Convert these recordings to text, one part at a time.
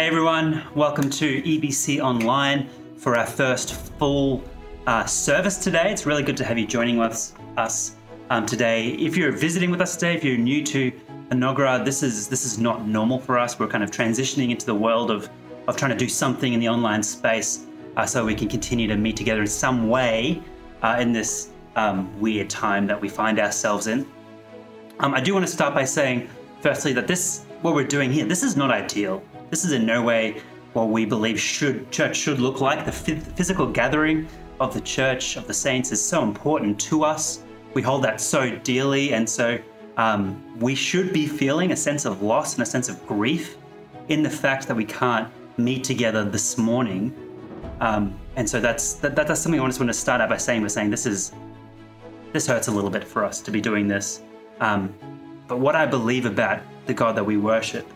Hey everyone, welcome to EBC Online for our first full uh, service today. It's really good to have you joining us, us um, today. If you're visiting with us today, if you're new to Enoggera, this is this is not normal for us. We're kind of transitioning into the world of of trying to do something in the online space uh, so we can continue to meet together in some way uh, in this um, weird time that we find ourselves in. Um, I do want to start by saying, firstly, that this what we're doing here, this is not ideal. This is in no way what we believe should church should look like. The physical gathering of the church of the saints is so important to us. We hold that so dearly, and so um, we should be feeling a sense of loss and a sense of grief in the fact that we can't meet together this morning. Um, and so that's that, that's something I just want to start out by saying. We're saying this is this hurts a little bit for us to be doing this. Um, but what I believe about the God that we worship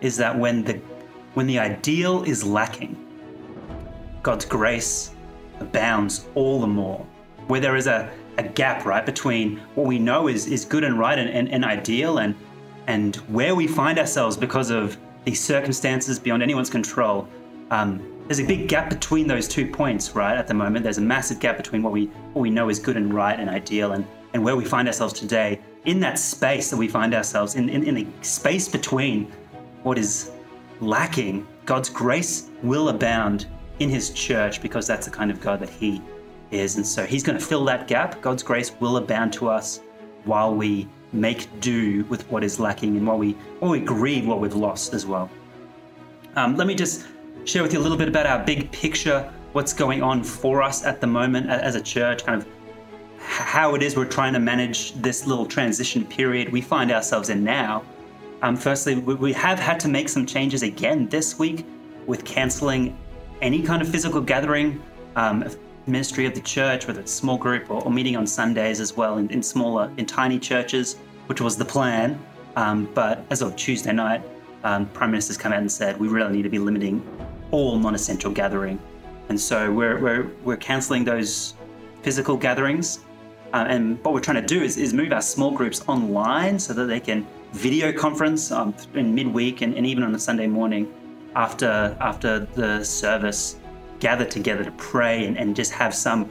is that when the when the ideal is lacking, God's grace abounds all the more. Where there is a, a gap, right, between what we know is, is good and right and, and, and ideal and and where we find ourselves because of these circumstances beyond anyone's control. Um, there's a big gap between those two points, right? At the moment, there's a massive gap between what we what we know is good and right and ideal, and and where we find ourselves today. In that space that we find ourselves in, in, in the space between what is lacking, God's grace will abound in his church because that's the kind of God that he is. And so he's going to fill that gap. God's grace will abound to us while we make do with what is lacking and while we, while we grieve what we've lost as well. Um, let me just share with you a little bit about our big picture, what's going on for us at the moment as a church, kind of how it is we're trying to manage this little transition period we find ourselves in now. Um, firstly, we have had to make some changes again this week with cancelling any kind of physical gathering, um, ministry of the church, whether it's small group or, or meeting on Sundays as well in, in, smaller, in tiny churches, which was the plan. Um, but as of Tuesday night, um, Prime Minister's come out and said we really need to be limiting all non-essential gathering, and so we're we're we're cancelling those physical gatherings. Uh, and what we're trying to do is, is move our small groups online so that they can video conference um, in midweek and, and even on a Sunday morning after after the service, gather together to pray and, and just have some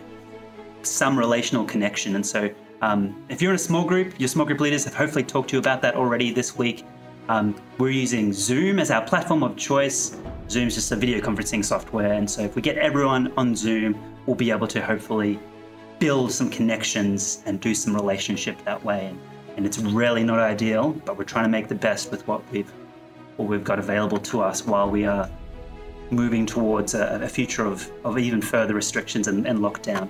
some relational connection. And so, um, if you're in a small group, your small group leaders have hopefully talked to you about that already this week. Um, we're using Zoom as our platform of choice. Zoom's just a video conferencing software, and so if we get everyone on Zoom, we'll be able to hopefully build some connections and do some relationship that way. And it's really not ideal, but we're trying to make the best with what we've what we've got available to us while we are moving towards a, a future of, of even further restrictions and, and, lockdown.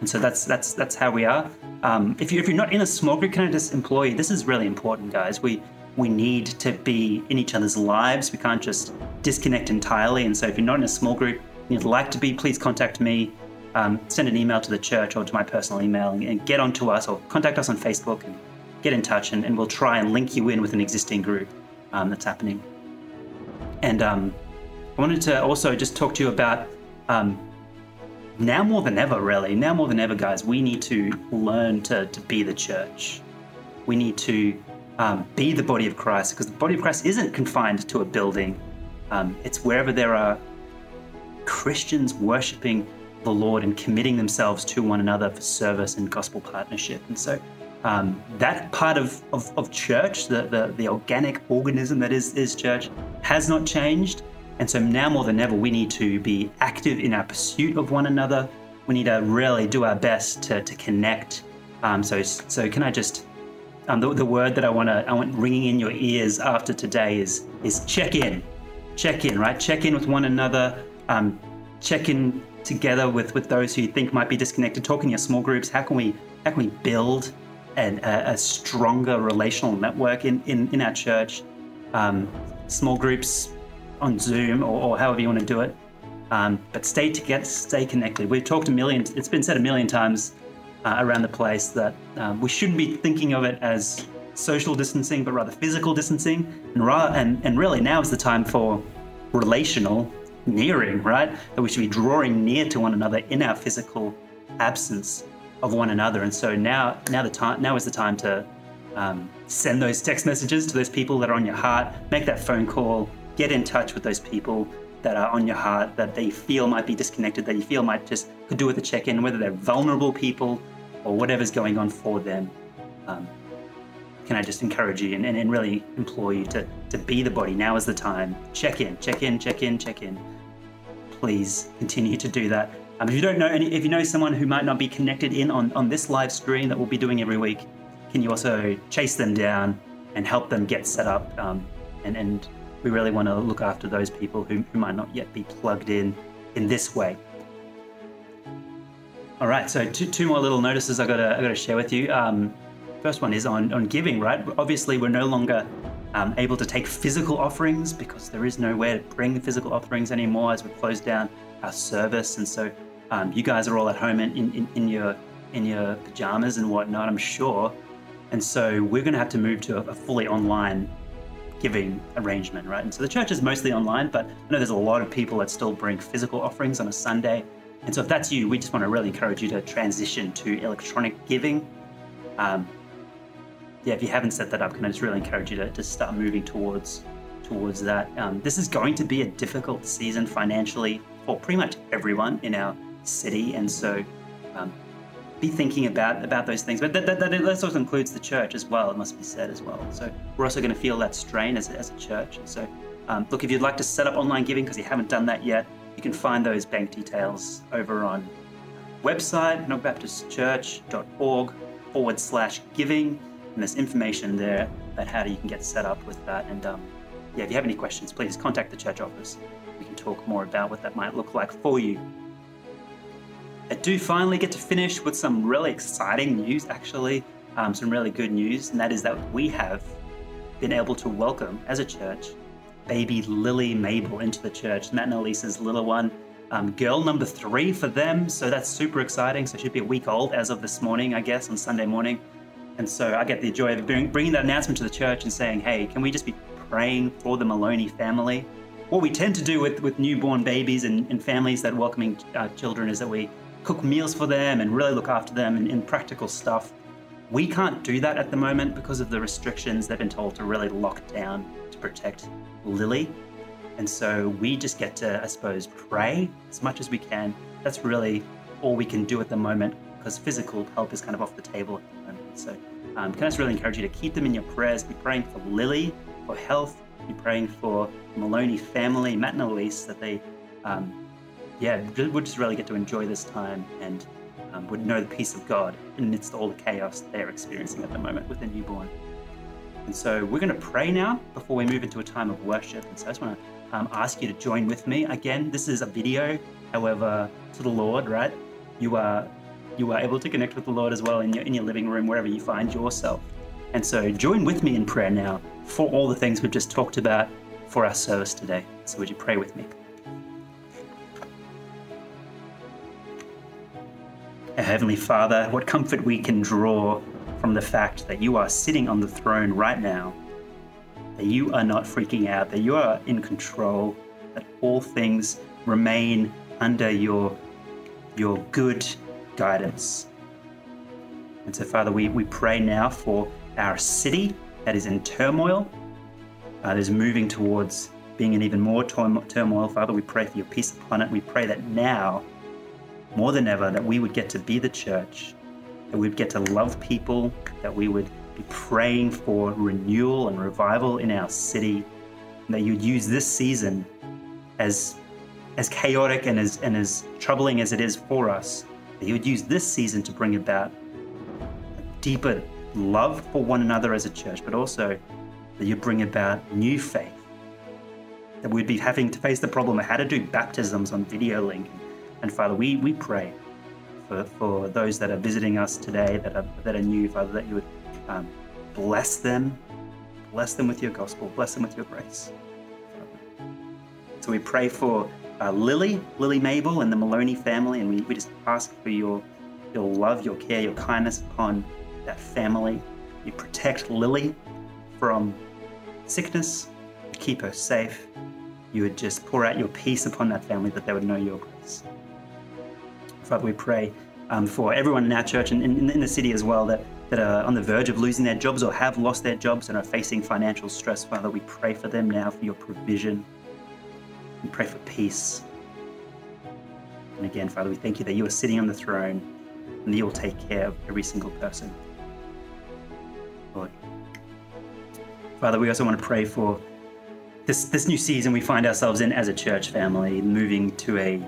And so that's that's that's how we are. Um, if you if you're not in a small group, can I just employ you? This is really important, guys. We we need to be in each other's lives. We can't just disconnect entirely. And so if you're not in a small group you'd like to be, please contact me. Um, send an email to the church or to my personal email and, and get onto us or contact us on Facebook and get in touch and, and we'll try and link you in with an existing group um, that's happening. And um, I wanted to also just talk to you about um, now more than ever, really, now more than ever, guys, we need to learn to, to be the church. We need to um, be the body of Christ because the body of Christ isn't confined to a building, um, it's wherever there are Christians worshiping the Lord and committing themselves to one another for service and gospel partnership. And so um, that part of, of, of church, the, the, the, organic organism that is, is church, has not changed. And so now more than ever, we need to be active in our pursuit of one another. We need to really do our best to, to connect. Um, so, so can I just, um, the, the word that I want to, I want ringing in your ears after today is, is check in. Check in, right? Check in with one another. Um, check in together with, with those who you think might be disconnected. Talk in your small groups. How can we, how can we build and a, a stronger relational network in, in, in our church, um, small groups on Zoom or, or, however you want to do it. Um, but stay together, stay connected. We've talked a million, it's been said a million times uh, around the place that um, we shouldn't be thinking of it as social distancing, but rather physical distancing. And, and, and really now is the time for relational nearing, right? That we should be drawing near to one another in our physical absence of one another. And so now, now the time, now is the time to um, send those text messages to those people that are on your heart. Make that phone call. get in touch with those people that are on your heart that they feel might be disconnected, that you feel might just could do with a check in, whether they're vulnerable people or whatever's going on for them. Um, can I just encourage you and, and, and really implore you to, to be the body? Now is the time. Check in, check in, check in, check in. Please continue to do that. Um, if you don't know any, if you know someone who might not be connected in on, on this live stream that we'll be doing every week, can you also chase them down and help them get set up? Um, and, and we really want to look after those people who, who might not yet be plugged in in this way. All right, so two, two more little notices I gotta I gotta share with you. Um, first one is on on giving. Right, obviously we're no longer um, able to take physical offerings because there is nowhere to bring physical offerings anymore as we close down our service, and so um, you guys are all at home in, in, in your in your pajamas and whatnot, I'm sure. And so we're going to have to move to a, a fully online giving arrangement, right? And so the church is mostly online, but I know there's a lot of people that still bring physical offerings on a Sunday. And so if that's you, we just want to really encourage you to transition to electronic giving. Um, yeah, if you haven't set that up, can I just really encourage you to, to start moving towards towards that. Um, this is going to be a difficult season financially for pretty much everyone in our city, and so um, be thinking about about those things. But that, that, that also includes the church as well. It must be said as well. So we're also going to feel that strain as, as a church. And so, um, look, if you'd like to set up online giving because you haven't done that yet, you can find those bank details over on website knockbaptistchurch.org forward slash giving, and there's information there about how you can get set up with that. And um, yeah, if you have any questions, please contact the church office. We can talk more about what that might look like for you. I do finally get to finish with some really exciting news, actually, um, some really good news, and that is that we have been able to welcome, as a church, baby Lily Mabel into the church. Matt and Elisa's little one, um, girl number three for them, so that's super exciting. So she'd be a week old as of this morning, I guess, on Sunday morning. And so I get the joy of bringing that announcement to the church and saying, hey, can we just be praying for the Maloney family? What we tend to do with, with newborn babies and, and families that welcoming uh, children is that we cook meals for them and really look after them in, in practical stuff. We can't do that at the moment because of the restrictions they've been told to really lock down to protect Lily. And so we just get to, I suppose, pray as much as we can. That's really all we can do at the moment because physical help is kind of off the table at the moment. So um, can I just really encourage you to keep them in your prayers. Be praying for Lily for health. Be praying for Maloney family, Matt and Elise, that they um, yeah, would just really get to enjoy this time and um, would know the peace of God amidst all the chaos they're experiencing at the moment with a newborn. And so we're going to pray now before we move into a time of worship. And so I just want to um, ask you to join with me. Again, this is a video, however, to the Lord, right? You are you are able to connect with the Lord as well in your in your living room, wherever you find yourself. And so join with me in prayer now for all the things we've just talked about for our service today. So would you pray with me? Heavenly Father, what comfort we can draw from the fact that you are sitting on the throne right now, that you are not freaking out, that you are in control, that all things remain under your, your good guidance. And so, Father, we, we pray now for our city that is in turmoil, uh, that is moving towards being in even more turmoil. Father, we pray for your peace upon it. We pray that now more than ever that we would get to be the church, that we'd get to love people, that we would be praying for renewal and revival in our city, and that you'd use this season as as chaotic and as and as troubling as it is for us, that you would use this season to bring about a deeper love for one another as a church, but also that you bring about new faith. That we'd be having to face the problem of how to do baptisms on video link and Father, we, we pray for, for those that are visiting us today that are, that are new, Father, that you would um, bless them, bless them with your gospel, bless them with your grace. So we pray for uh, Lily, Lily Mabel, and the Maloney family, and we, we just ask for your, your love, your care, your kindness upon that family. You protect Lily from sickness, keep her safe. You would just pour out your peace upon that family that they would know your grace. Father, we pray um, for everyone in our church and in, in, the city as well that that are on the verge of losing their jobs or have lost their jobs and are facing financial stress, Father, we pray for them now for your provision. We pray for peace. And again, Father, we thank you that you are sitting on the throne and that you'll take care of every single person. Lord. Father, we also want to pray for this, this new season we find ourselves in as a church family, moving to a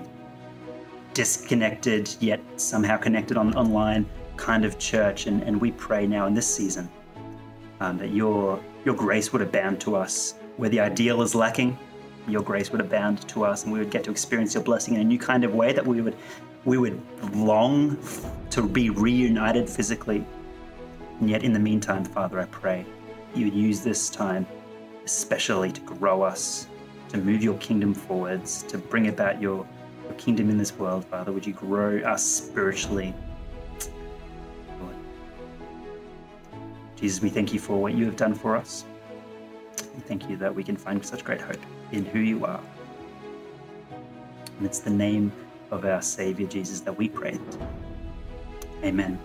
disconnected yet somehow connected on, online kind of church. And, and we pray now in this season um, that your, your grace would abound to us where the ideal is lacking. Your grace would abound to us, and we would get to experience your blessing in a new kind of way that we would we would long to be reunited physically. And yet, in the meantime, Father, I pray you would use this time especially to grow us, to move your kingdom forwards, to bring about your, your kingdom in this world, Father. Would you grow us spiritually? Lord. Jesus, we thank you for what you have done for us. We thank you that we can find such great hope in who you are. And it's the name of our Savior Jesus that we pray. Amen.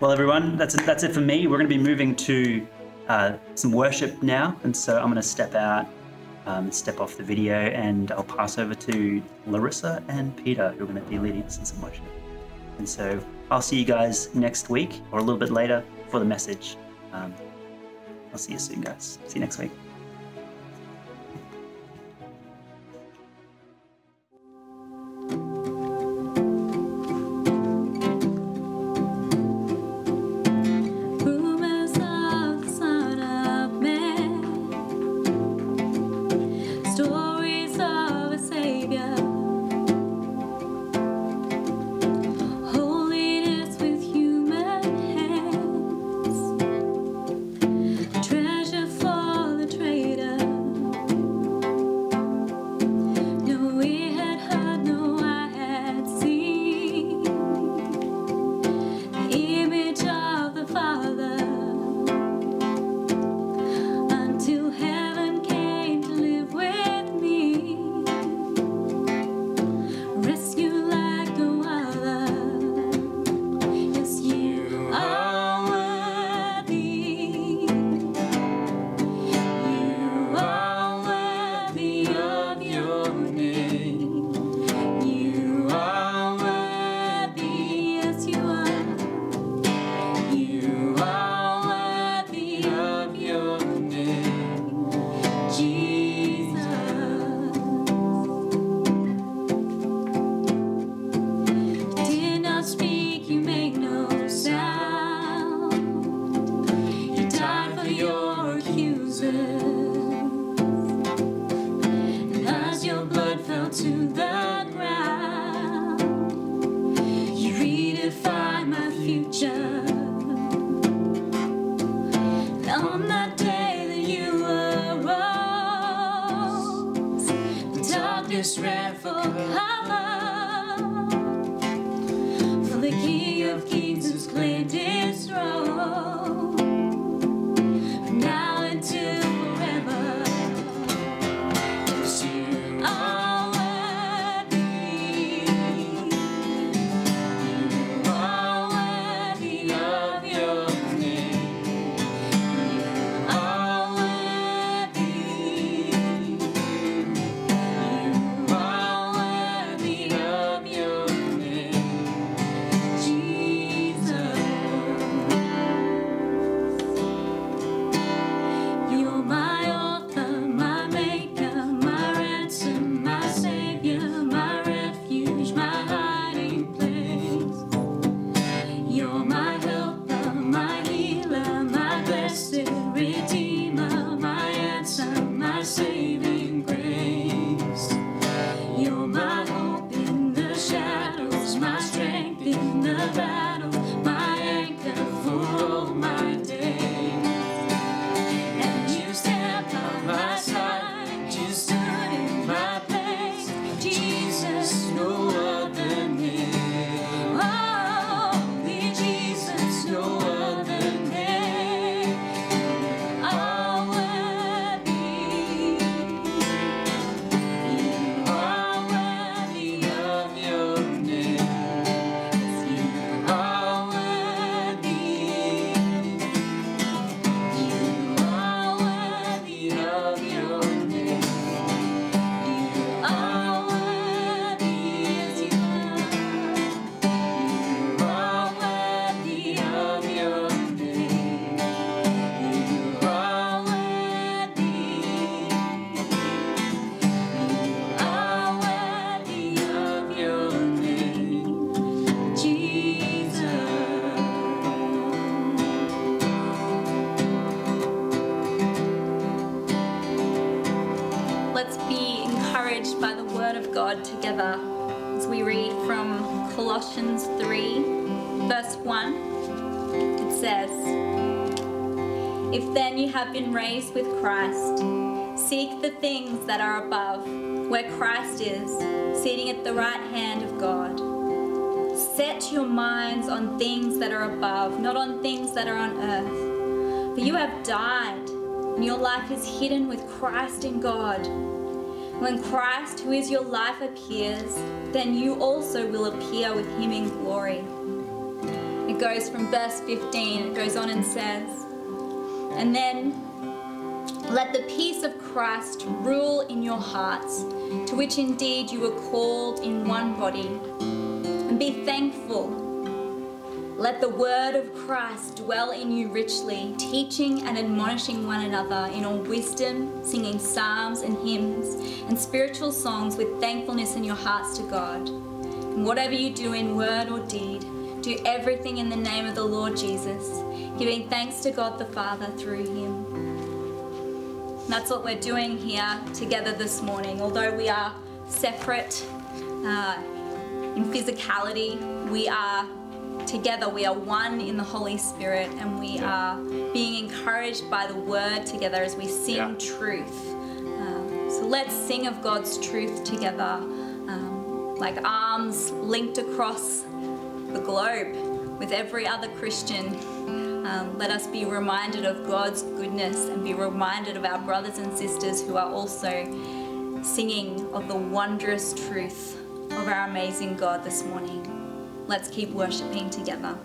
Well, everyone, that's it, that's it for me. We're going to be moving to uh, some worship now, and so I'm going to step out, um, step off the video, and I'll pass over to Larissa and Peter, who are going to be leading us in some worship. And so I'll see you guys next week or a little bit later for the message. Um, I'll see you soon, guys. See you next week. Have been raised with Christ, seek the things that are above, where Christ is, sitting at the right hand of God. Set your minds on things that are above, not on things that are on earth. For you have died, and your life is hidden with Christ in God. When Christ, who is your life, appears, then you also will appear with him in glory. It goes from verse 15, it goes on and says, And then let the peace of Christ rule in your hearts, to which indeed you were called in one body. And be thankful. Let the word of Christ dwell in you richly, teaching and admonishing one another in all wisdom, singing psalms and hymns and spiritual songs with thankfulness in your hearts to God. And whatever you do in word or deed, do everything in the name of the Lord Jesus, giving thanks to God the Father through him. That's what we're doing here together this morning. Although we are separate uh, in physicality, we are together. We are one in the Holy Spirit and we are being encouraged by the word together as we sing Yeah. truth. Uh, so let's sing of God's truth together, um, like arms linked across the globe with every other Christian. Um, let us be reminded of God's goodness and be reminded of our brothers and sisters who are also singing of the wondrous truth of our amazing God this morning. Let's keep worshiping together.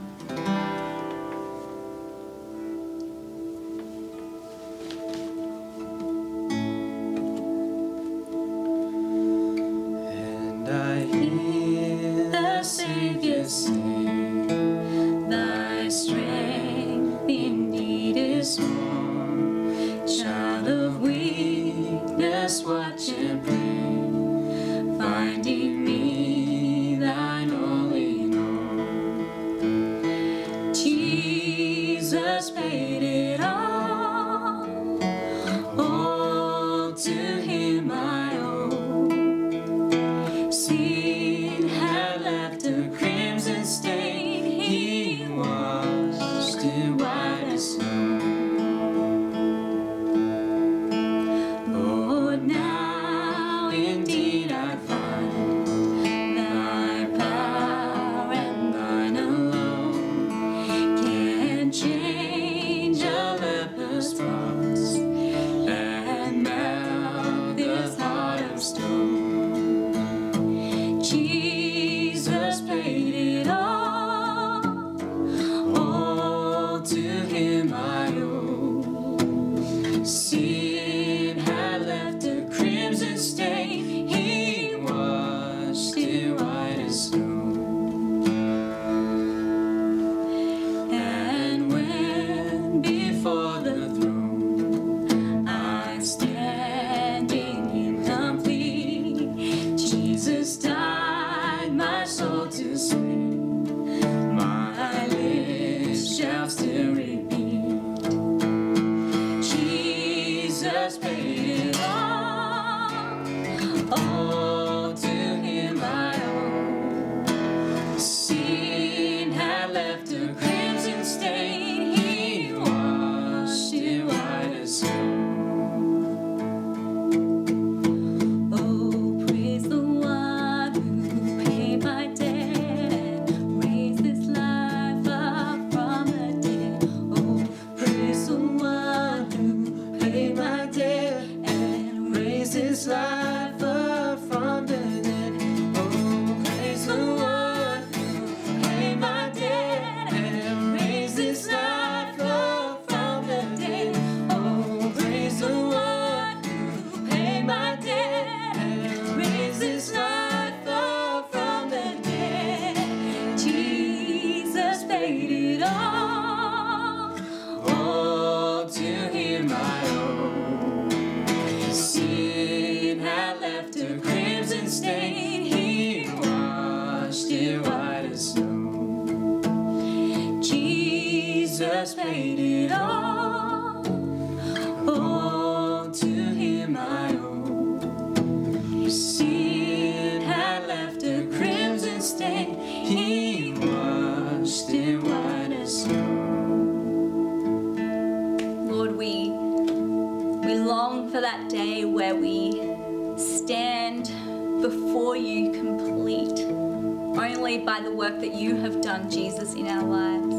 Work that you have done, Jesus, in our lives.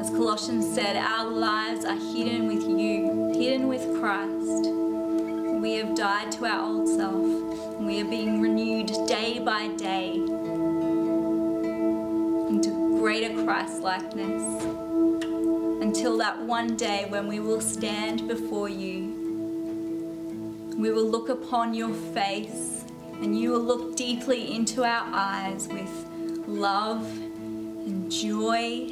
As Colossians said, our lives are hidden with you, hidden with Christ. We have died to our old self, and we are being renewed day by day into greater Christ likeness until that one day when we will stand before you. We will look upon your face and you will look deeply into our eyes with love and joy,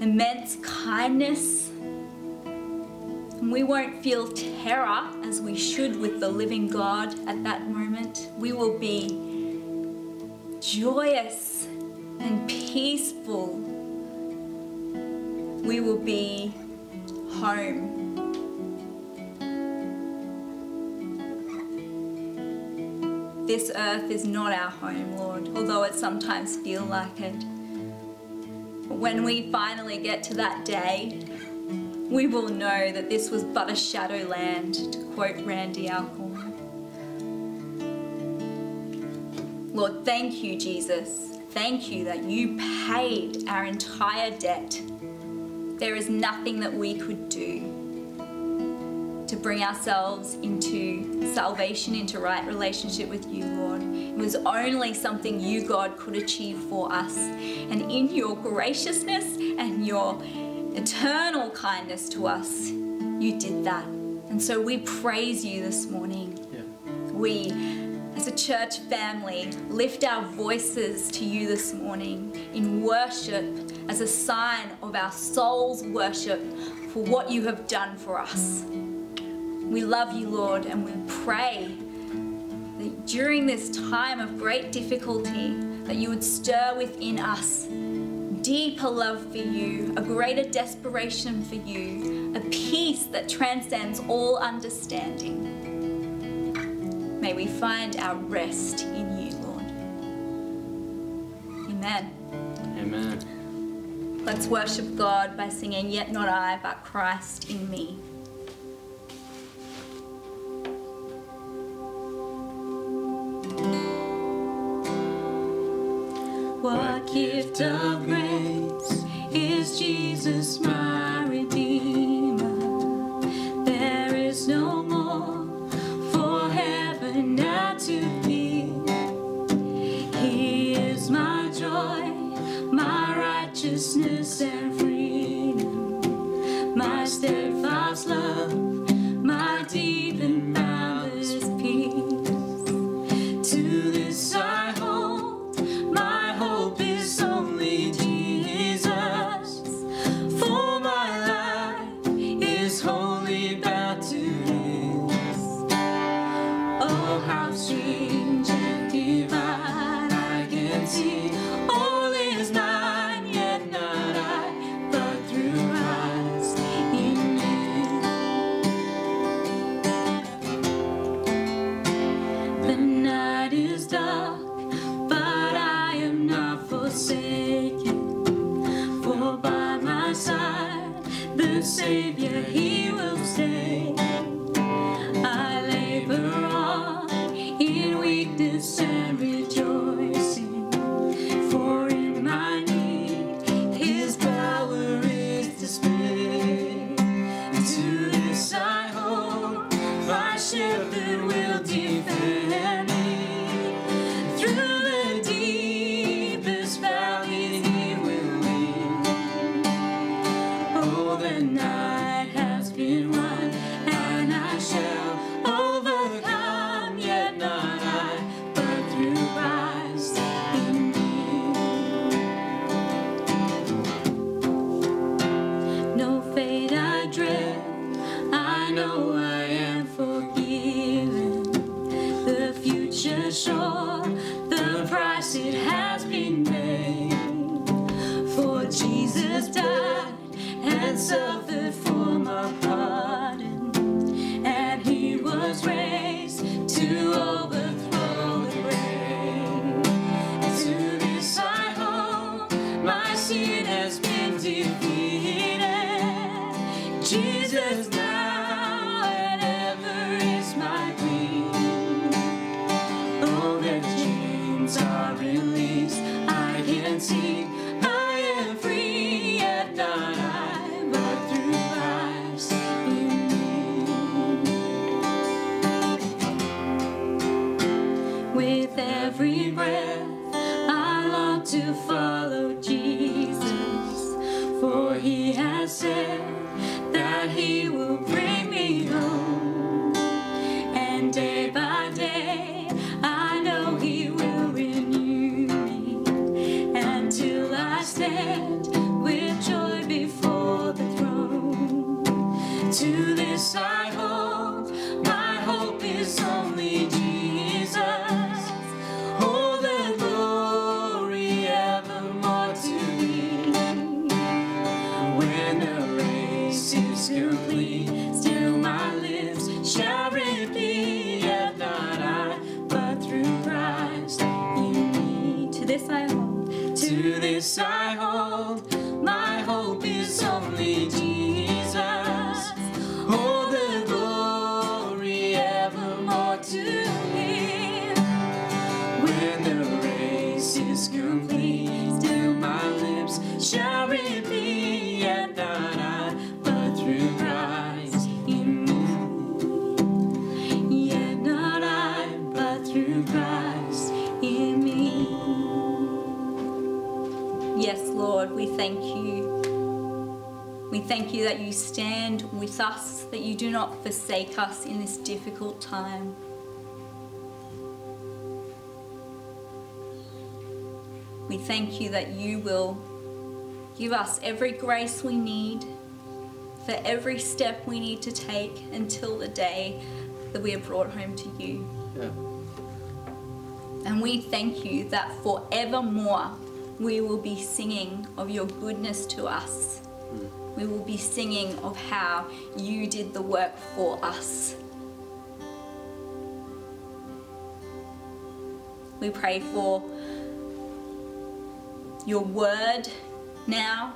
immense kindness. And we won't feel terror as we should with the living God at that moment. We will be joyous and peaceful we will be home. This earth is not our home, Lord, although it sometimes feels like it. When we finally get to that day, we will know that this was but a shadow land, to quote Randy Alcorn. Lord, thank you, Jesus. Thank you that you paid our entire debt there is nothing that we could do to bring ourselves into salvation, into right relationship with you, Lord. It was only something you, God, could achieve for us. And in your graciousness and your eternal kindness to us, you did that. And so we praise you this morning. Yeah. We, as a church family, lift our voices to you this morning in worship as a sign of our soul's worship for what you have done for us. We love you, Lord, and we pray that during this time of great difficulty, that you would stir within us deeper love for you, a greater desperation for you, a peace that transcends all understanding. May we find our rest in you, Lord. Amen. Amen. Let's worship God by singing, Yet Not I, but Christ in me. Gift of grace is Jesus my see. You do not forsake us in this difficult time. We thank you that you will give us every grace we need for every step we need to take until the day that we are brought home to you. Yeah. And we thank you that forevermore we will be singing of your goodness to us. Mm. We will be singing of how you did the work for us. We pray for your word now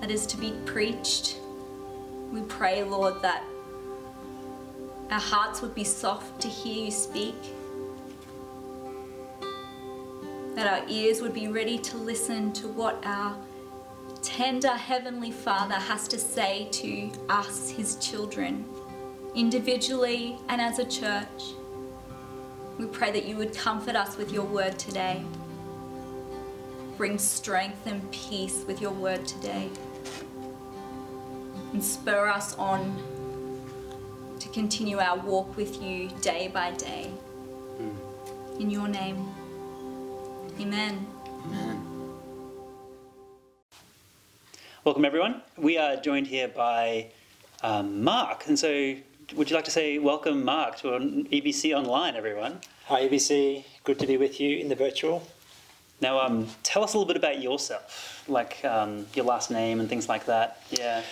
that is to be preached. We pray, Lord, that our hearts would be soft to hear you speak that our ears would be ready to listen to what our tender Heavenly Father has to say to us, His children, individually and as a church. We pray that you would comfort us with your word today. Bring strength and peace with your word today. And spur us on to continue our walk with you day by day. Mm. In your name. Amen. Welcome, everyone. We are joined here by um, Mark. And so, would you like to say welcome, Mark, to EBC Online, everyone? Hi, EBC. Good to be with you in the virtual. Now, um, tell us a little bit about yourself, like um, your last name and things like that. Yeah.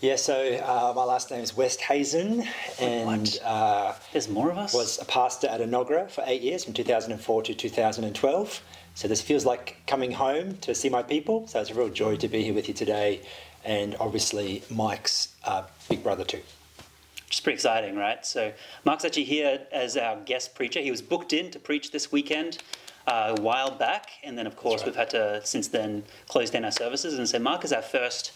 Yeah, so uh, my last name is West Hazen, and uh, There's more of us. was a pastor at Enoggera for eight years, from 2004 to 2012. So this feels like coming home to see my people. So it's a real joy to be here with you today, and obviously Mike's uh, big brother too. which is pretty exciting, right? So Mark's actually here as our guest preacher. He was booked in to preach this weekend uh, a while back, and then of course right. we've had to since then close down our services. And so Mark is our first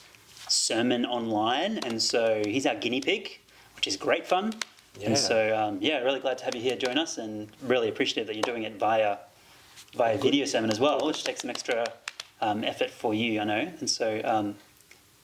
sermon online, and so he's our guinea pig, which is great fun. Yeah. And so um, yeah, really glad to have you here join us, and really appreciative that you're doing it via via video sermon as well, which takes some extra um, effort for you, I know. And so. Um,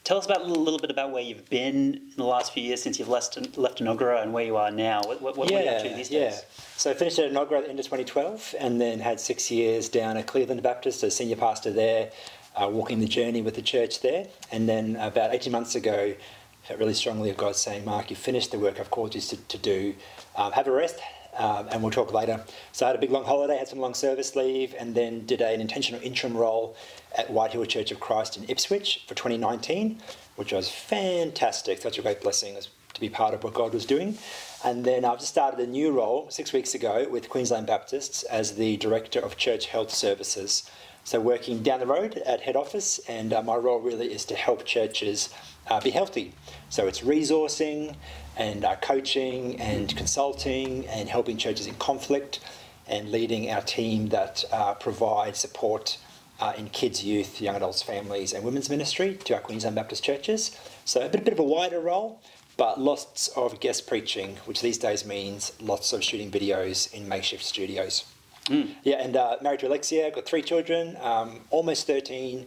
Tell us about a little, little bit about where you've been in the last few years since you've left left Enoggera and where you are now. What, what, what are you up to these days? yeah. So I finished at Enoggera at the end of 2012, and then had six years down at Cleveland Baptist as senior pastor there, uh, walking the journey with the church there. And then about 18 months ago, felt really strongly of God saying, "Mark, you've finished the work I've called you to, to do. Um, have a rest." Um, and we'll talk later. So I had a big long holiday, had some long service leave, and then did a, an intentional interim role at Whitehill Church of Christ in Ipswich for 2019, which was fantastic. Such a great blessing to be part of what God was doing. And then I've just started a new role six weeks ago with Queensland Baptists as the Director of Church Health Services. So working down the road at head office, and uh, my role really is to help churches uh, be healthy. So it's resourcing and uh, coaching and consulting and helping churches in conflict and leading our team that uh, provide support uh, in kids, youth, young adults, families, and women's ministry to our Queensland Baptist churches. So a bit, bit of a wider role, but lots of guest preaching, which these days means lots of shooting videos in makeshift studios. Yeah, and uh, married to Alexia, got three children, um, almost 13,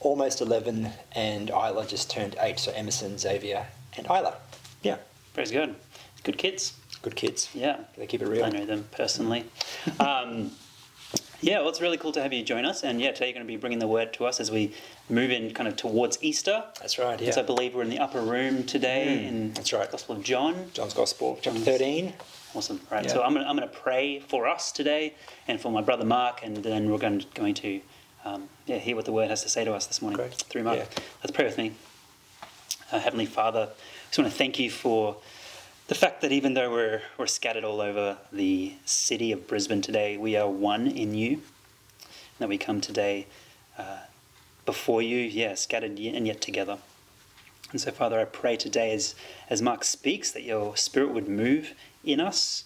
almost 11, and Isla just turned 8. So Emerson, Xavier, and Isla. Yeah, Very good. Good kids. good kids. Yeah. They keep it real. I know them personally. um, yeah, well, it's really cool to have you join us. And yeah, today you're going to be bringing the word to us as we move in kind of towards Easter. That's right, yeah. So I believe we're in the upper room today in that's right. Gospel of John. John's Gospel, chapter 13. Awesome. Right. Yeah. So I'm going to I'm going to pray for us today and for my brother Mark, and then we're going to, going to um, yeah hear what the word has to say to us this morning Great. through Mark. Yeah. Let's pray with me. Uh, Heavenly Father, I just want to thank you for the fact that even though we're we're scattered all over the city of Brisbane today, we are one in you. And that we come today uh, before you, yeah, scattered and yet together. And so, Father, I pray today as, as Mark speaks that your spirit would move in us,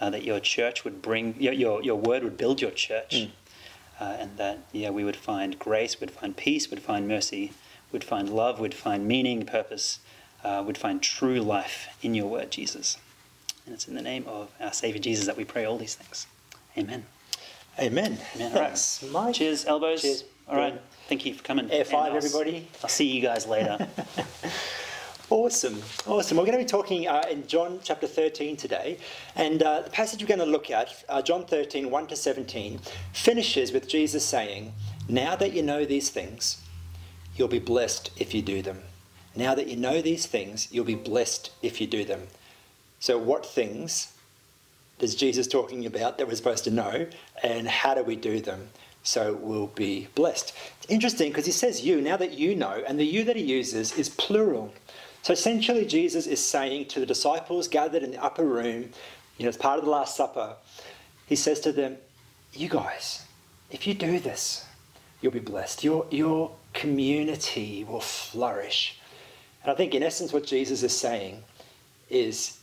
uh, that your church would bring, your, your, your word would build your church, uh, and that yeah, we would find grace, would find peace, would find mercy, would find love, would find meaning, purpose, uh, would find true life in your word, Jesus. And it's in the name of our Savior Jesus that we pray all these things. Amen. Amen. Amen. All right. Thanks, Mike. Cheers, elbows. Cheers. All right. Thank you for coming. Air five, everybody. I'll see you guys later. Awesome, awesome. We're going to be talking uh, in John chapter 13 today, and uh, the passage we're going to look at, uh, John 13, 1 to 17, finishes with Jesus saying, Now that you know these things, you'll be blessed if you do them. Now that you know these things, you'll be blessed if you do them. So, what things is Jesus talking about that we're supposed to know, and how do we do them? So we'll be blessed. It's interesting because he says you, now that you know, and the you that he uses is plural. So essentially, Jesus is saying to the disciples gathered in the upper room, you know, as part of the Last Supper, he says to them, You guys, if you do this, you'll be blessed. Your, your community will flourish. And I think, in essence, what Jesus is saying is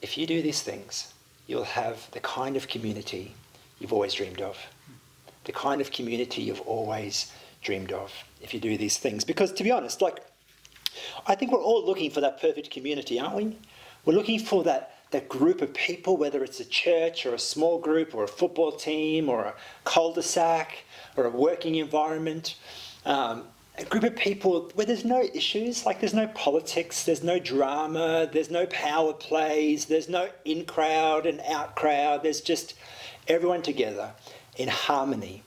if you do these things, you'll have the kind of community you've always dreamed of. The kind of community you've always dreamed of if you do these things. Because to be honest, like, I think we're all looking for that perfect community, aren't we? We're looking for that, that group of people, whether it's a church or a small group or a football team or a cul de sac or a working environment. Um, a group of people where there's no issues, like there's no politics, there's no drama, there's no power plays, there's no in crowd and out crowd, there's just everyone together in harmony,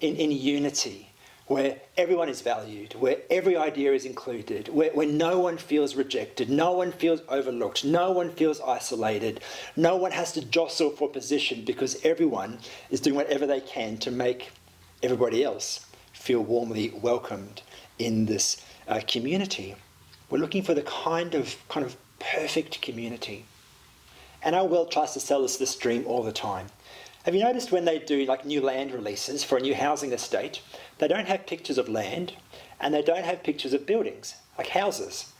in, in unity, where everyone is valued, where every idea is included, where, where no one feels rejected, no one feels overlooked, no one feels isolated, no one has to jostle for position because everyone is doing whatever they can to make everybody else feel warmly welcomed in this uh, community. We're looking for the kind of kind of perfect community. And our world tries to sell us this dream all the time. Have you noticed when they do like new land releases for a new housing estate, they don't have pictures of land and they don't have pictures of buildings, like houses.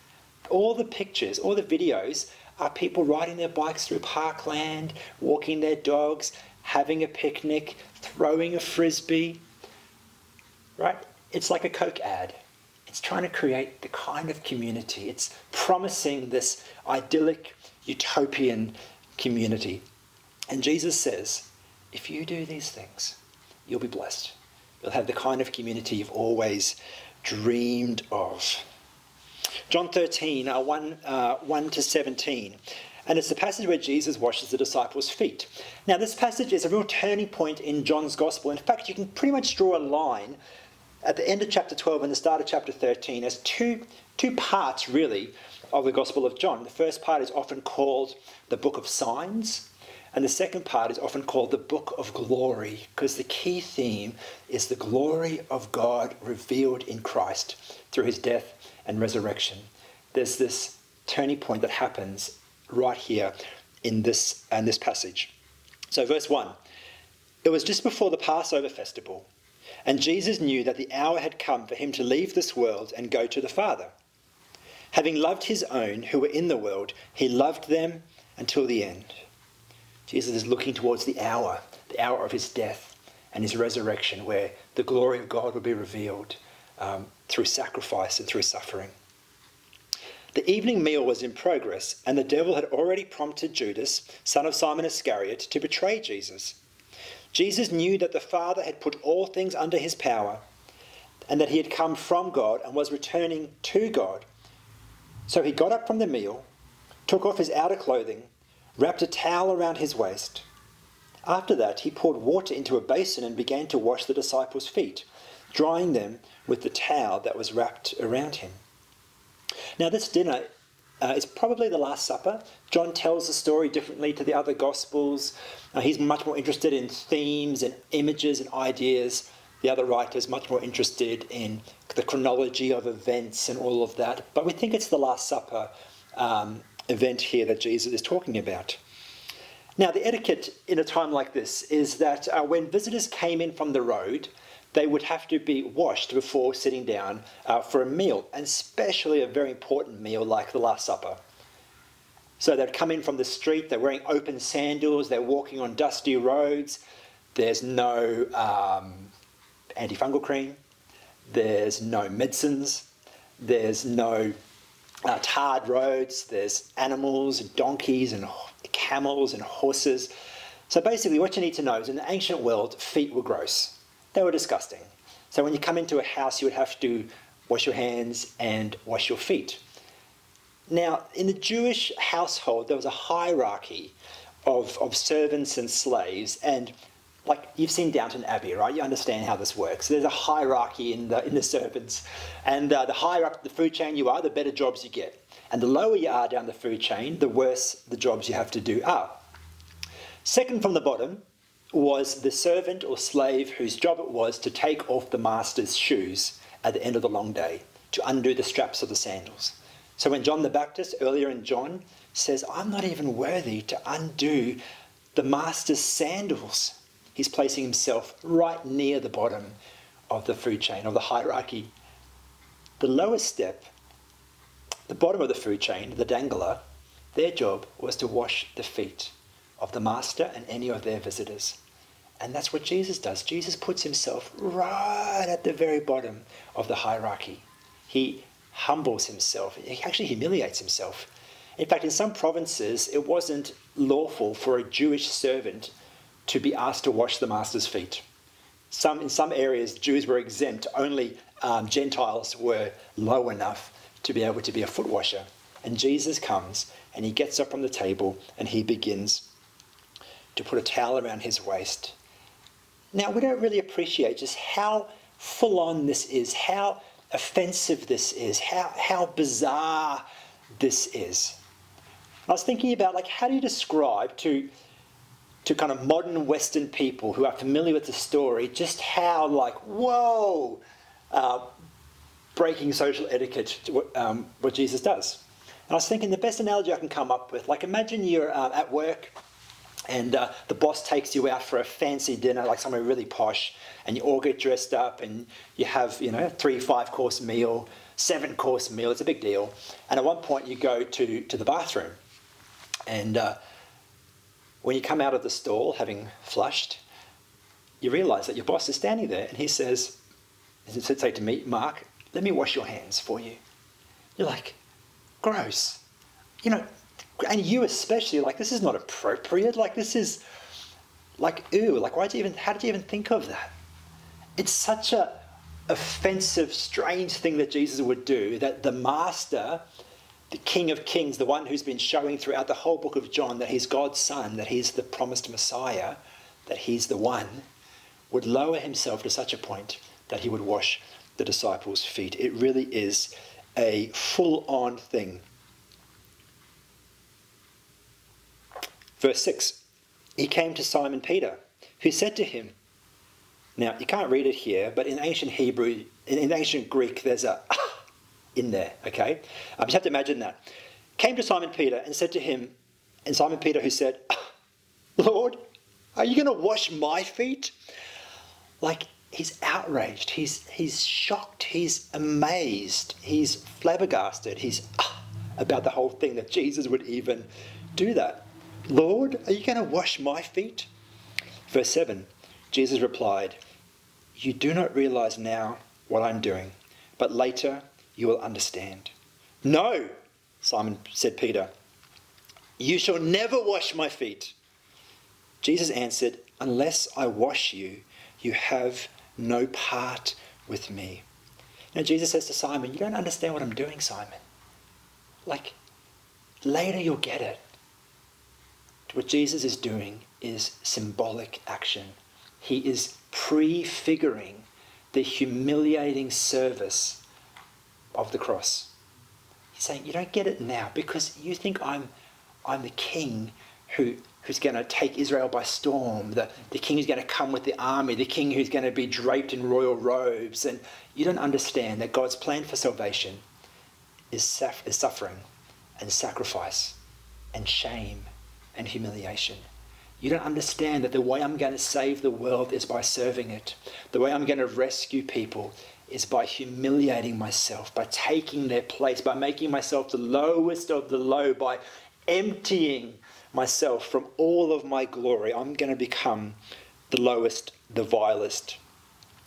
All the pictures, all the videos are people riding their bikes through parkland, walking their dogs, having a picnic, throwing a frisbee. Right? It's like a Coke ad. It's trying to create the kind of community. It's promising this idyllic, utopian community. And Jesus says, if you do these things, you'll be blessed. You'll have the kind of community you've always dreamed of. John 13, uh, 1, uh, 1 to 17. And it's the passage where Jesus washes the disciples' feet. Now, this passage is a real turning point in John's gospel. In fact, you can pretty much draw a line at the end of chapter 12 and the start of chapter 13 as two, two parts, really, of the Gospel of John. The first part is often called the book of signs, and the second part is often called the book of glory, because the key theme is the glory of God revealed in Christ through his death and resurrection. There's this turning point that happens right here in this, in this passage. So, verse 1 It was just before the Passover festival. And Jesus knew that the hour had come for him to leave this world and go to the Father. Having loved his own who were in the world, he loved them until the end. Jesus is looking towards the hour, the hour of his death and his resurrection, where the glory of God will be revealed um, through sacrifice and through suffering. The evening meal was in progress, and the devil had already prompted Judas, son of Simon Iscariot, to betray Jesus. Jesus knew that the Father had put all things under his power and that he had come from God and was returning to God. So he got up from the meal, took off his outer clothing, wrapped a towel around his waist. After that, he poured water into a basin and began to wash the disciples' feet, drying them with the towel that was wrapped around him. Now, this dinner uh, is probably the Last Supper. John tells the story differently to the other Gospels. Uh, he's much more interested in themes and images and ideas. The other writer's much more interested in the chronology of events and all of that. But we think it's the Last Supper um, event here that Jesus is talking about. Now, the etiquette in a time like this is that uh, when visitors came in from the road, they would have to be washed before sitting down uh, for a meal, and especially a very important meal like the Last Supper. So they'd come in from the street, they're wearing open sandals, they're walking on dusty roads, there's no um, antifungal cream, there's no medicines, there's no uh, tarred roads, there's animals, donkeys, and camels and horses. So basically, what you need to know is in the ancient world, feet were gross. They were disgusting. So when you come into a house, you would have to wash your hands and wash your feet. Now, in the Jewish household, there was a hierarchy of, of servants and slaves, and like you've seen Downton Abbey, right? You understand how this works. There's a hierarchy in the in the servants, and uh, the higher up the food chain you are, the better jobs you get, and the lower you are down the food chain, the worse the jobs you have to do are. Second from the bottom was the servant or slave whose job it was to take off the master's shoes at the end of the long day, to undo the straps of the sandals. So when John the Baptist, earlier in John, says, I'm not even worthy to undo the master's sandals he's placing himself right near the bottom of the food chain, of the hierarchy. The lowest step, the bottom of the food chain, the dangler, their job was to wash the feet of the master and any of their visitors. And that's what Jesus does. Jesus puts himself right at the very bottom of the hierarchy. He humbles himself, he actually humiliates himself. In fact, in some provinces, it wasn't lawful for a Jewish servant to be asked to wash the master's feet. Some, in some areas, Jews were exempt, only um, Gentiles were low enough to be able to be a foot washer. And Jesus comes and he gets up from the table and he begins to put a towel around his waist. Now, we don't really appreciate just how full on this is, how offensive this is, how, how bizarre this is. I was thinking about like how do you describe to to kind of modern Western people who are familiar with the story, just how like whoa, uh, breaking social etiquette what, um, what, Jesus does. And I was thinking the best analogy I can come up with, like imagine you're uh, at work and uh, the boss takes you out for a fancy dinner, like somewhere really posh, and you all get dressed up and you have, you know, three, five course meal, seven course meal. It's a big deal. And at one point you go to, to the bathroom and uh, when you come out of the stall, having flushed, you realize that your boss is standing there and he says, "He say to me, Mark, let me wash your hands for you. You're like, gross. You know, and you especially, like, this is not appropriate. Like, this is, like, ooh, Like, why did you even, how did you even think of that? It's such a offensive, strange thing that Jesus would do that the master the King of Kings, the one who's been showing throughout the whole book of John that he's God's son, that he's the promised Messiah, that he's the one, would lower himself to such a point that he would wash the disciples' feet. It really is a full on thing. Verse 6 He came to Simon Peter, who said to him, Now, you can't read it here, but in ancient Hebrew, in ancient Greek, there's a in there, okay? Um, just have to imagine that. Came to Simon Peter and said to him, and Simon Peter who said, Lord, are you going to wash my feet? Like, he's outraged, he's, he's shocked, he's amazed, he's flabbergasted, he's about the whole thing that Jesus would even do that. Lord, are you going to wash my feet? Verse 7 Jesus replied, You do not realize now what I'm doing, but later you will understand. No, Simon said Peter, you shall never wash my feet. Jesus answered, Unless I wash you, you have no part with me. Now, Jesus says to Simon, You don't understand what I'm doing, Simon. Like, later you'll get it. What Jesus is doing is symbolic action. He is prefiguring the humiliating service of the cross. He's saying, You don't get it now because you think I'm, I'm the king who, who's going to take Israel by storm, the, the king who's going to come with the army, the king who's going to be draped in royal robes. And you don't understand that God's plan for salvation is, saf- is suffering and sacrifice and shame and humiliation. You don't understand that the way I'm going to save the world is by serving it. The way I'm going to rescue people is by humiliating myself, by taking their place, by making myself the lowest of the low, by emptying myself from all of my glory. I'm going to become the lowest, the vilest,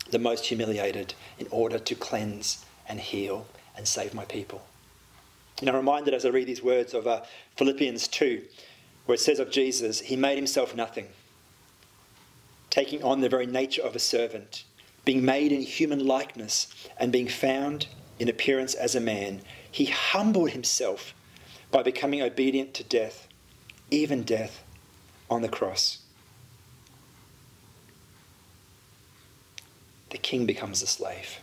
the most humiliated in order to cleanse and heal and save my people. And I'm reminded as I read these words of uh, Philippians 2, where it says of Jesus, He made Himself nothing, taking on the very nature of a servant, being made in human likeness, and being found in appearance as a man. He humbled Himself by becoming obedient to death, even death on the cross. The king becomes a slave.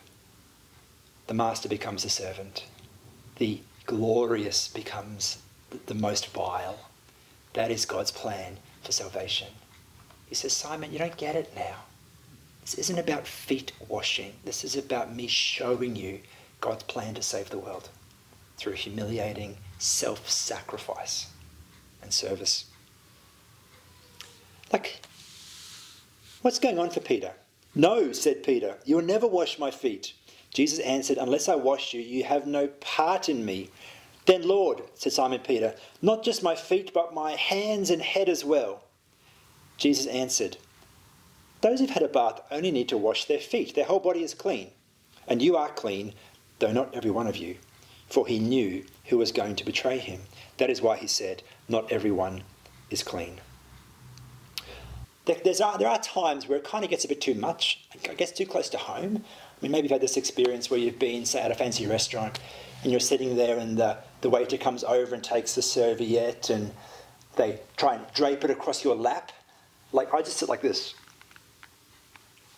The master becomes a servant. The glorious becomes the most vile. That is God's plan for salvation. He says, Simon, you don't get it now. This isn't about feet washing. This is about me showing you God's plan to save the world through humiliating self sacrifice and service. Like, what's going on for Peter? No, said Peter, you will never wash my feet. Jesus answered, Unless I wash you, you have no part in me. Then, Lord, said Simon Peter, not just my feet, but my hands and head as well. Jesus answered, Those who've had a bath only need to wash their feet. Their whole body is clean. And you are clean, though not every one of you. For he knew who was going to betray him. That is why he said, Not everyone is clean. There's, there are times where it kind of gets a bit too much, I guess too close to home. I mean, maybe you've had this experience where you've been, say, at a fancy restaurant and you're sitting there and the, the waiter comes over and takes the serviette and they try and drape it across your lap. Like, I just sit like this.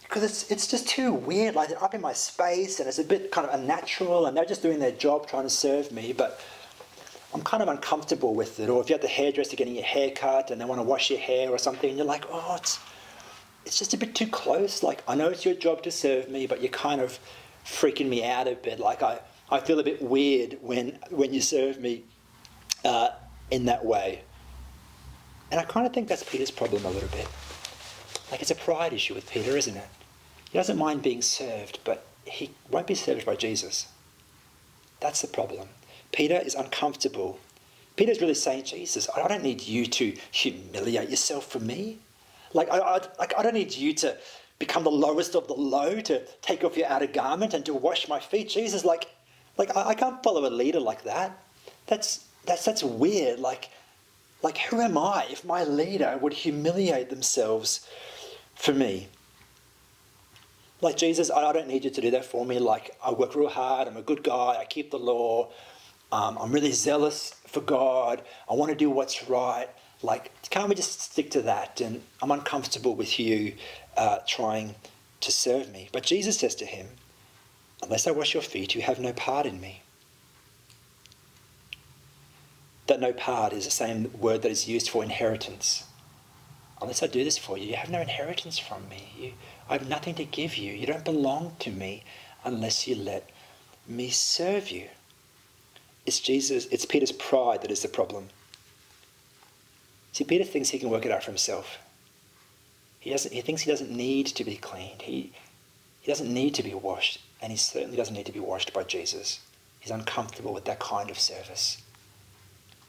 Because it's, it's just too weird. Like, they're up in my space and it's a bit kind of unnatural and they're just doing their job trying to serve me, but I'm kind of uncomfortable with it. Or if you're at the hairdresser getting your hair cut and they want to wash your hair or something, and you're like, oh, it's, it's just a bit too close. Like, I know it's your job to serve me, but you're kind of freaking me out a bit. Like, I, I feel a bit weird when, when you serve me uh, in that way. And I kind of think that's Peter's problem a little bit. Like, it's a pride issue with Peter, isn't it? He doesn't mind being served, but he won't be served by Jesus. That's the problem. Peter is uncomfortable. Peter's really saying, Jesus, I don't need you to humiliate yourself for me. Like, I, I, like, I don't need you to become the lowest of the low, to take off your outer garment and to wash my feet. Jesus, like, like I, I can't follow a leader like that. That's, that's, that's weird. Like, like, who am I if my leader would humiliate themselves for me? Like, Jesus, I don't need you to do that for me. Like, I work real hard. I'm a good guy. I keep the law. Um, I'm really zealous for God. I want to do what's right. Like, can't we just stick to that? And I'm uncomfortable with you uh, trying to serve me. But Jesus says to him, Unless I wash your feet, you have no part in me. That no part is the same word that is used for inheritance. Unless I do this for you, you have no inheritance from me. You, I have nothing to give you. You don't belong to me unless you let me serve you. It's Jesus, it's Peter's pride that is the problem. See, Peter thinks he can work it out for himself. He, doesn't, he thinks he doesn't need to be cleaned. He, he doesn't need to be washed, and he certainly doesn't need to be washed by Jesus. He's uncomfortable with that kind of service.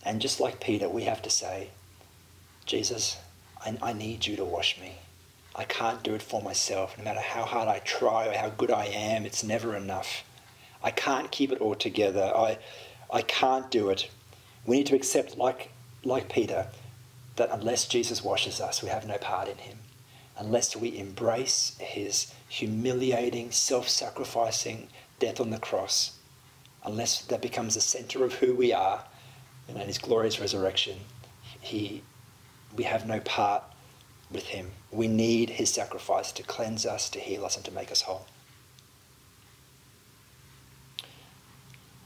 And just like Peter, we have to say, Jesus, I, I need you to wash me. I can't do it for myself. No matter how hard I try or how good I am, it's never enough. I can't keep it all together. I, I can't do it. We need to accept, like, like Peter, that unless Jesus washes us, we have no part in him. Unless we embrace his humiliating, self sacrificing death on the cross, unless that becomes the center of who we are and his glorious resurrection, he, we have no part with him. We need his sacrifice to cleanse us, to heal us, and to make us whole.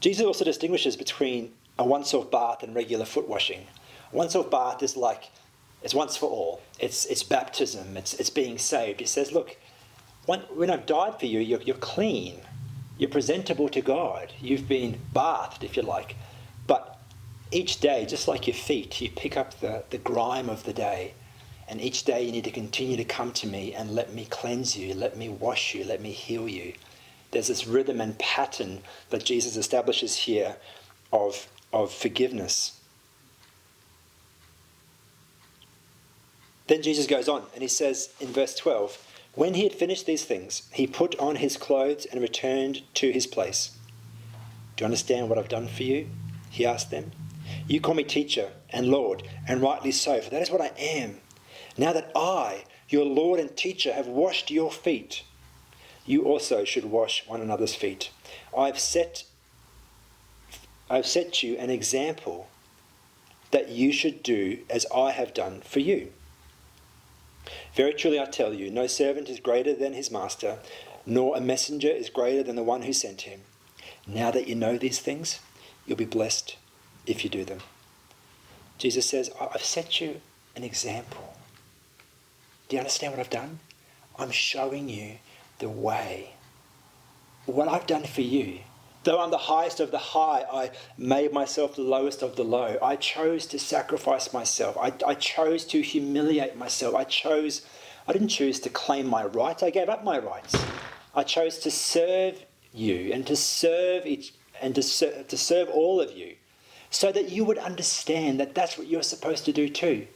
Jesus also distinguishes between a once off bath and regular foot washing. Once off bath is like it's once for all. It's, it's baptism. It's, it's being saved. It says, look, when, when I've died for you, you're, you're clean. You're presentable to God. You've been bathed, if you like. But each day, just like your feet, you pick up the, the grime of the day. And each day you need to continue to come to me and let me cleanse you, let me wash you, let me heal you. There's this rhythm and pattern that Jesus establishes here of, of forgiveness. Then Jesus goes on and he says in verse 12, When he had finished these things, he put on his clothes and returned to his place. Do you understand what I've done for you? He asked them. You call me teacher and Lord, and rightly so, for that is what I am. Now that I, your Lord and teacher, have washed your feet, you also should wash one another's feet. I've set I've set you an example that you should do as I have done for you. Very truly I tell you, no servant is greater than his master, nor a messenger is greater than the one who sent him. Now that you know these things, you'll be blessed if you do them. Jesus says, I've set you an example. Do you understand what I've done? I'm showing you the way. What I've done for you Though I'm the highest of the high, I made myself the lowest of the low. I chose to sacrifice myself. I, I chose to humiliate myself. I chose, I didn't choose to claim my rights. I gave up my rights. I chose to serve you and to serve each, and to, ser- to serve all of you so that you would understand that that's what you're supposed to do too.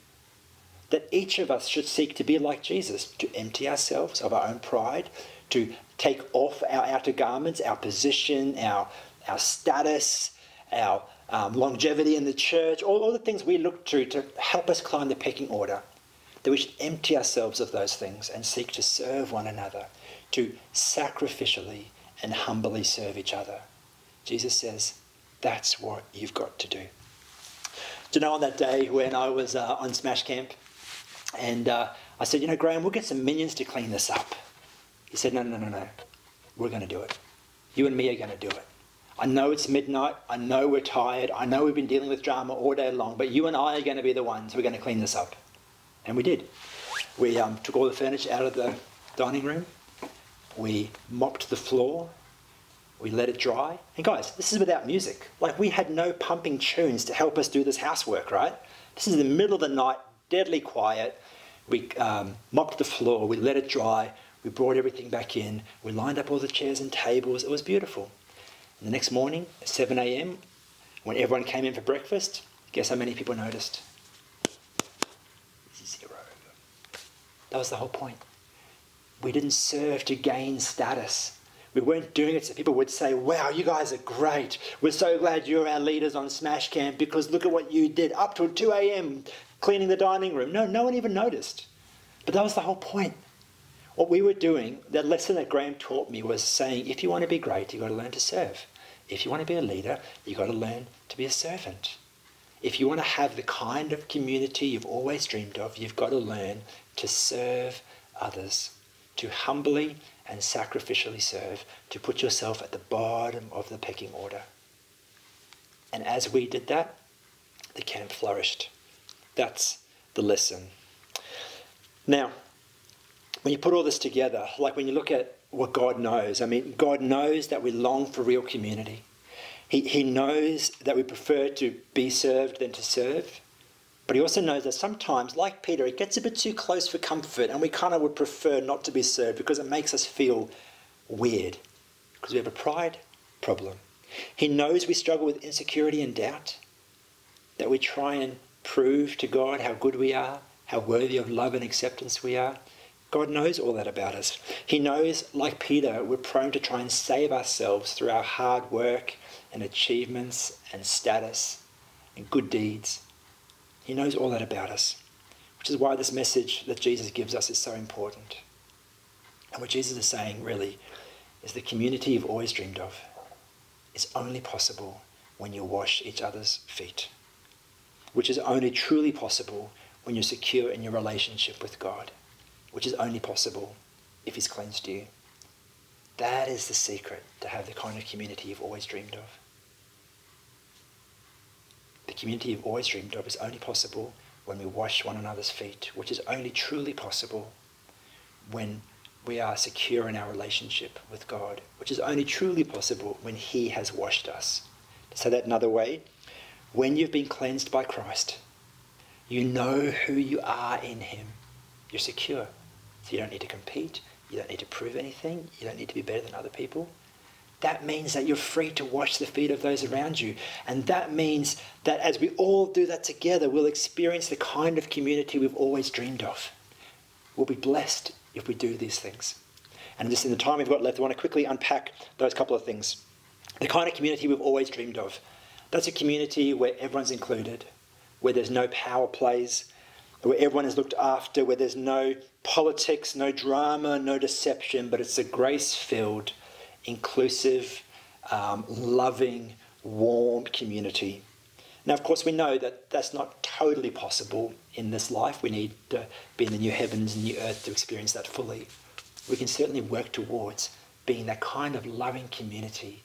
That each of us should seek to be like Jesus, to empty ourselves of our own pride, to take off our outer garments, our position, our, our status, our um, longevity in the church, all, all the things we look to to help us climb the pecking order. That we should empty ourselves of those things and seek to serve one another, to sacrificially and humbly serve each other. Jesus says, that's what you've got to do. Do you know on that day when I was uh, on Smash Camp and uh, I said, you know, Graham, we'll get some minions to clean this up. He said, No, no, no, no. We're going to do it. You and me are going to do it. I know it's midnight. I know we're tired. I know we've been dealing with drama all day long, but you and I are going to be the ones who are going to clean this up. And we did. We um, took all the furniture out of the dining room. We mopped the floor. We let it dry. And guys, this is without music. Like, we had no pumping tunes to help us do this housework, right? This is the middle of the night, deadly quiet. We um, mopped the floor. We let it dry. We brought everything back in. We lined up all the chairs and tables. It was beautiful. And the next morning, at 7 a.m., when everyone came in for breakfast, guess how many people noticed? Zero. That was the whole point. We didn't serve to gain status. We weren't doing it so people would say, Wow, you guys are great. We're so glad you're our leaders on Smash Camp because look at what you did up till 2 a.m. cleaning the dining room. No, no one even noticed. But that was the whole point. What we were doing, the lesson that Graham taught me was saying, if you want to be great, you've got to learn to serve. If you want to be a leader, you've got to learn to be a servant. If you want to have the kind of community you've always dreamed of, you've got to learn to serve others, to humbly and sacrificially serve, to put yourself at the bottom of the pecking order. And as we did that, the camp flourished. That's the lesson. Now, when you put all this together, like when you look at what God knows, I mean, God knows that we long for real community. He, he knows that we prefer to be served than to serve. But he also knows that sometimes, like Peter, it gets a bit too close for comfort, and we kind of would prefer not to be served because it makes us feel weird, because we have a pride problem. He knows we struggle with insecurity and doubt, that we try and prove to God how good we are, how worthy of love and acceptance we are. God knows all that about us. He knows, like Peter, we're prone to try and save ourselves through our hard work and achievements and status and good deeds. He knows all that about us, which is why this message that Jesus gives us is so important. And what Jesus is saying really is the community you've always dreamed of is only possible when you wash each other's feet, which is only truly possible when you're secure in your relationship with God, which is only possible if He's cleansed you. That is the secret to have the kind of community you've always dreamed of. The community you've always dreamed of is only possible when we wash one another's feet, which is only truly possible when we are secure in our relationship with God, which is only truly possible when He has washed us. To say that another way, when you've been cleansed by Christ, you know who you are in Him. You're secure. So you don't need to compete. You don't need to prove anything. You don't need to be better than other people. That means that you're free to wash the feet of those around you. And that means that as we all do that together, we'll experience the kind of community we've always dreamed of. We'll be blessed if we do these things. And just in the time we've got left, I want to quickly unpack those couple of things. The kind of community we've always dreamed of. That's a community where everyone's included, where there's no power plays, where everyone is looked after, where there's no politics, no drama, no deception, but it's a grace filled, inclusive, um, loving, warm community. Now, of course, we know that that's not totally possible in this life. We need to be in the new heavens and new earth to experience that fully. We can certainly work towards being that kind of loving community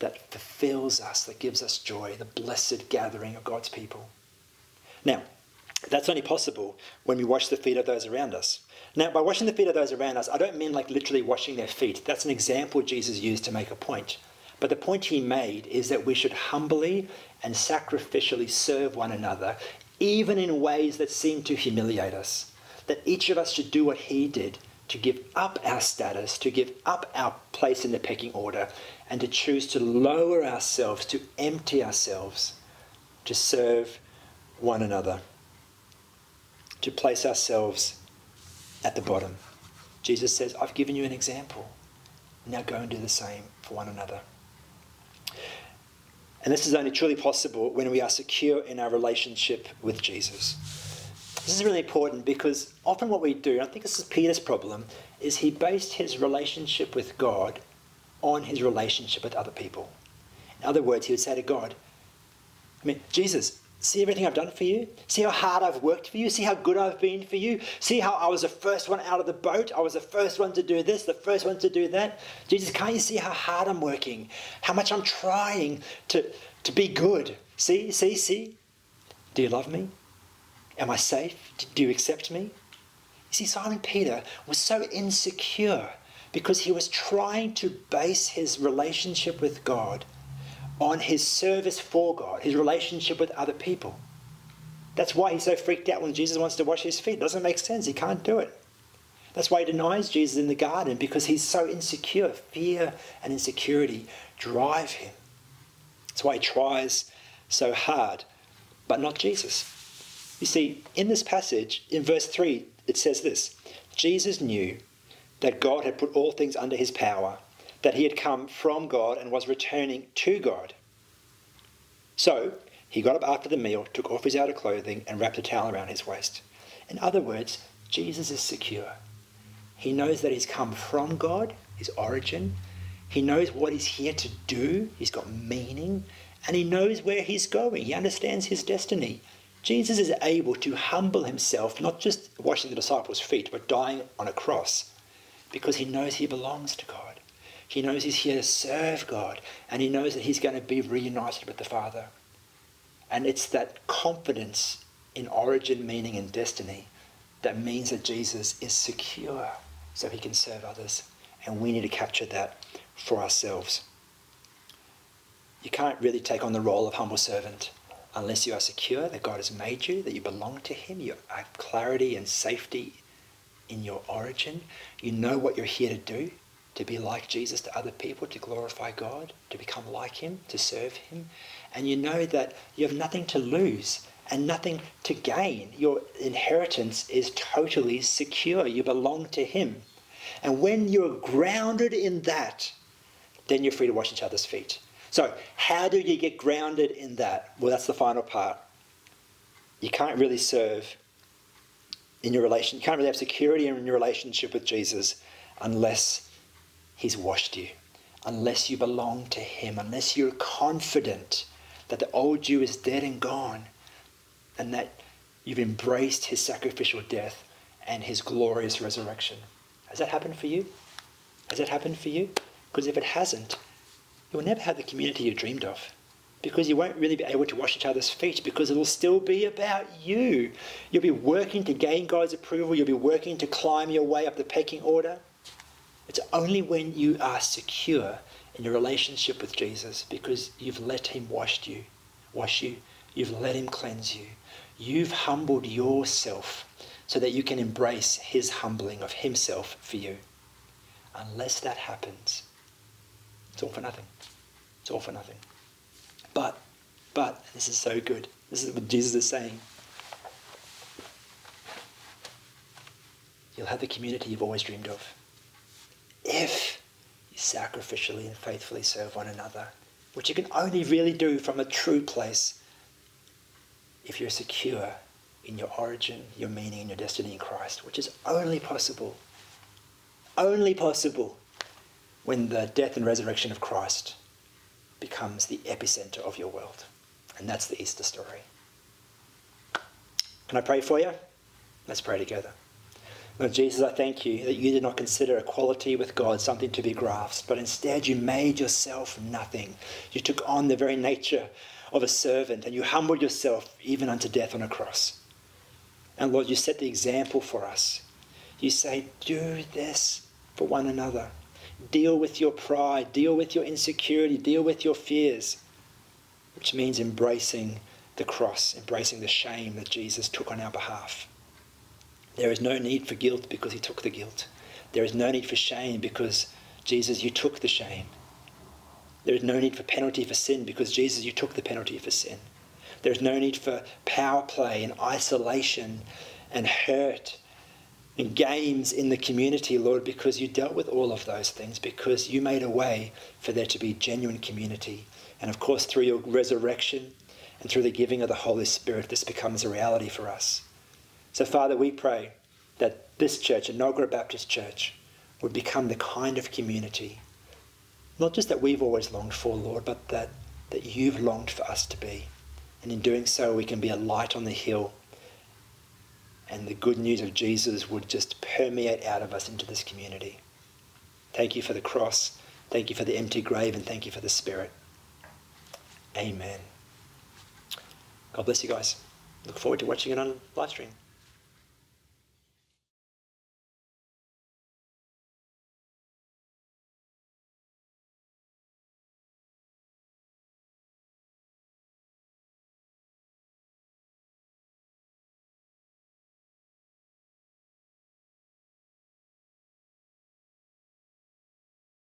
that fulfills us, that gives us joy, the blessed gathering of God's people. Now, that's only possible when we wash the feet of those around us. Now, by washing the feet of those around us, I don't mean like literally washing their feet. That's an example Jesus used to make a point. But the point he made is that we should humbly and sacrificially serve one another, even in ways that seem to humiliate us. That each of us should do what he did to give up our status, to give up our place in the pecking order, and to choose to lower ourselves, to empty ourselves, to serve one another, to place ourselves at the bottom. Jesus says, I've given you an example. Now go and do the same for one another. And this is only truly possible when we are secure in our relationship with Jesus. This is really important because often what we do, and I think this is Peter's problem, is he based his relationship with God on his relationship with other people. In other words, he would say to God, I mean, Jesus, See everything I've done for you? See how hard I've worked for you? See how good I've been for you? See how I was the first one out of the boat? I was the first one to do this, the first one to do that? Jesus, can't you see how hard I'm working? How much I'm trying to, to be good? See, see, see? Do you love me? Am I safe? Do you accept me? You see, Simon Peter was so insecure because he was trying to base his relationship with God on his service for God, his relationship with other people. That's why he's so freaked out when Jesus wants to wash his feet. It doesn't make sense. He can't do it. That's why he denies Jesus in the garden because he's so insecure. Fear and insecurity drive him. That's why he tries so hard, but not Jesus. You see, in this passage, in verse 3, it says this Jesus knew that God had put all things under his power that he had come from God and was returning to God. So he got up after the meal, took off his outer clothing, and wrapped a towel around his waist. In other words, Jesus is secure. He knows that he's come from God, his origin. He knows what he's here to do. He's got meaning. And he knows where he's going. He understands his destiny. Jesus is able to humble himself, not just washing the disciples' feet, but dying on a cross, because he knows he belongs to God. He knows he's here to serve God, and he knows that he's going to be reunited with the Father. And it's that confidence in origin, meaning, and destiny that means that Jesus is secure so he can serve others. And we need to capture that for ourselves. You can't really take on the role of humble servant unless you are secure that God has made you, that you belong to him, you have clarity and safety in your origin. You know what you're here to do to be like Jesus to other people, to glorify God, to become like Him, to serve Him. And you know that you have nothing to lose and nothing to gain. Your inheritance is totally secure. You belong to Him. And when you're grounded in that, then you're free to wash each other's feet. So, how do you get grounded in that? Well, that's the final part. You can't really serve in your relation. You can't really have security in your relationship with Jesus unless He's washed you, unless you belong to Him, unless you're confident that the old you is dead and gone, and that you've embraced His sacrificial death and His glorious resurrection. Has that happened for you? Has that happened for you? Because if it hasn't, you'll never have the community you dreamed of because you won't really be able to wash each other's feet because it'll still be about you. You'll be working to gain God's approval, you'll be working to climb your way up the pecking order. It's only when you are secure in your relationship with Jesus because you've let him wash you, wash you, you've let him cleanse you. You've humbled yourself so that you can embrace his humbling of himself for you. Unless that happens, it's all for nothing. It's all for nothing. But, but, this is so good. This is what Jesus is saying. You'll have the community you've always dreamed of. If you sacrificially and faithfully serve one another, which you can only really do from a true place if you're secure in your origin, your meaning, and your destiny in Christ, which is only possible, only possible when the death and resurrection of Christ becomes the epicenter of your world. And that's the Easter story. Can I pray for you? Let's pray together. Lord Jesus, I thank you that you did not consider equality with God something to be grasped, but instead you made yourself nothing. You took on the very nature of a servant and you humbled yourself even unto death on a cross. And Lord, you set the example for us. You say, do this for one another. Deal with your pride, deal with your insecurity, deal with your fears, which means embracing the cross, embracing the shame that Jesus took on our behalf. There is no need for guilt because he took the guilt. There is no need for shame because Jesus, you took the shame. There is no need for penalty for sin because Jesus, you took the penalty for sin. There is no need for power play and isolation and hurt and games in the community, Lord, because you dealt with all of those things, because you made a way for there to be genuine community. And of course, through your resurrection and through the giving of the Holy Spirit, this becomes a reality for us. So, Father, we pray that this church, Enoggera Baptist Church, would become the kind of community, not just that we've always longed for, Lord, but that, that you've longed for us to be. And in doing so, we can be a light on the hill and the good news of Jesus would just permeate out of us into this community. Thank you for the cross. Thank you for the empty grave, and thank you for the Spirit. Amen. God bless you guys. Look forward to watching it on live stream.